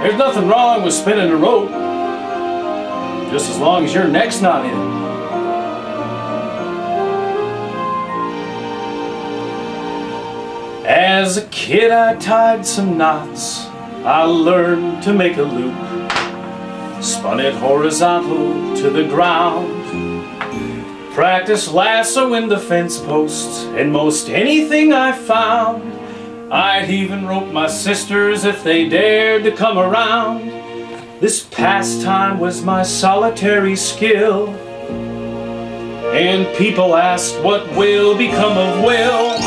There's nothing wrong with spinning a rope, just as long as your neck's not in it. As a kid I tied some knots, I learned to make a loop, spun it horizontal to the ground, practiced lassoing the fence posts and most anything I found. I'd even rope my sisters if they dared to come around. This pastime was my solitary skill. And people asked what will become of Will.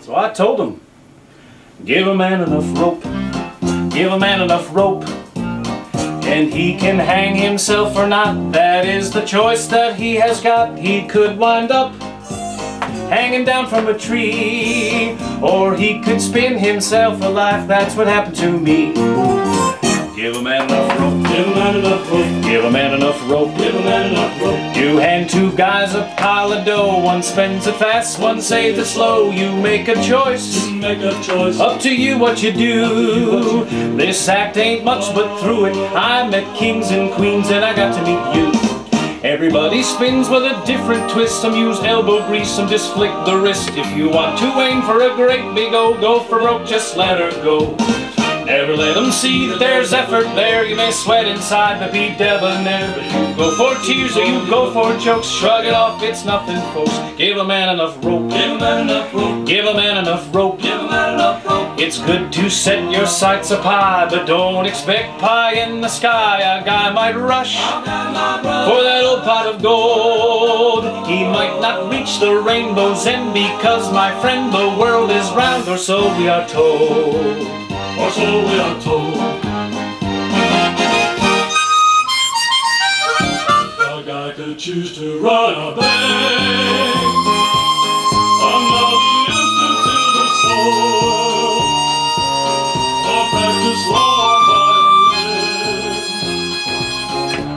So I told them, give a man enough rope, give a man enough rope, and he can hang himself or not. That is the choice that he has got. He could wind up hanging down from a tree. Or he could spin himself a life, that's what happened to me. Give a man enough rope, give a man enough rope, give a man enough rope, give a man enough rope. You hand two guys a pile of dough, one spends it fast, one saves it slow. You make a choice, You make a choice. up to you what you do. This act ain't much, but through it, I met kings and queens and I got to meet you. Everybody spins with a different twist. Some use elbow grease, some just flick the wrist. If you want to aim for a great big O, go for broke, just let her go. Never let them see that there's effort there. You may sweat inside, but be debonair. But you go for tears or you go for jokes. Shrug it off, it's nothing, folks. Give a man enough rope. Give a man enough rope. Give a man enough rope. Give a man enough rope. It's good to set your sights up high, but don't expect pie in the sky. A guy might rush of gold. He might not reach the rainbow's end because, my friend, the world is round, or so we are told. Or so we are told. A guy could choose to run a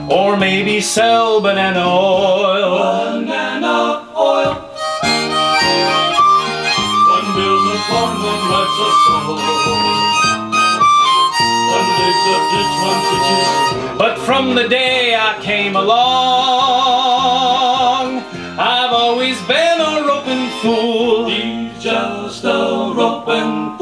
Or maybe sell banana oil. Banana oil. One builds a farm, one writes a song. One digs a ditch, one teaches. But from the day I came along, I've always been a roping fool. He's just a roping